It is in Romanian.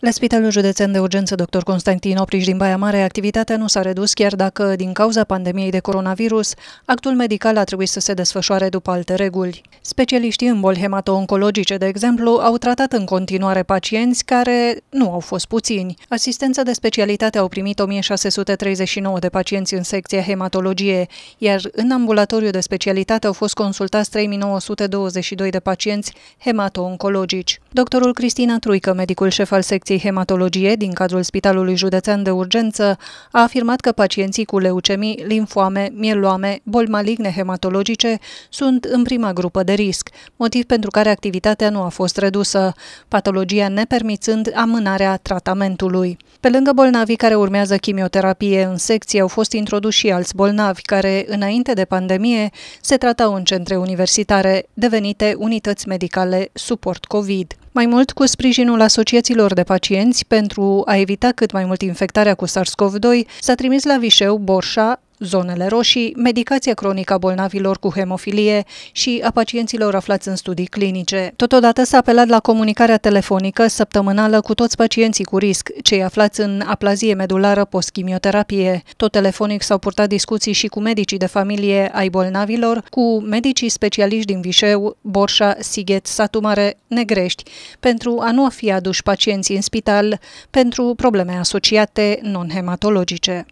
La Spitalul Județean de Urgență Dr. Constantin Opriș din Baia Mare, activitatea nu s-a redus chiar dacă, din cauza pandemiei de coronavirus, actul medical a trebuit să se desfășoare după alte reguli. Specialiștii în boli hemato-oncologice, de exemplu, au tratat în continuare pacienți care nu au fost puțini. Asistența de specialitate au primit 1639 de pacienți în secția hematologie, iar în ambulatoriu de specialitate au fost consultați 3922 de pacienți hemato-oncologici. Doctorul Cristina Truică, medicul șef al secției secției hematologie din cadrul Spitalului Județean de Urgență a afirmat că pacienții cu leucemii, linfoame, mieloame, boli maligne hematologice sunt în prima grupă de risc, motiv pentru care activitatea nu a fost redusă, patologia nepermițând amânarea tratamentului. Pe lângă bolnavii care urmează chimioterapie în secție, au fost introduși și alți bolnavi care, înainte de pandemie, se tratau în centre universitare, devenite unități medicale suport COVID. Mai mult, cu sprijinul asociațiilor de pacienți, pentru a evita cât mai mult infectarea cu SARS-CoV-2, s-a trimis la Vișeu, Borșa, zonele roșii, medicația cronică a bolnavilor cu hemofilie și a pacienților aflați în studii clinice. Totodată s-a apelat la comunicarea telefonică săptămânală cu toți pacienții cu risc, cei aflați în aplazie medulară post-chimioterapie. Tot telefonic s-au purtat discuții și cu medicii de familie ai bolnavilor, cu medicii specialiști din Vișeu, Borșa, Sighet, Satu Mare, Negrești, pentru a nu fi aduși pacienții în spital pentru probleme asociate non-hematologice.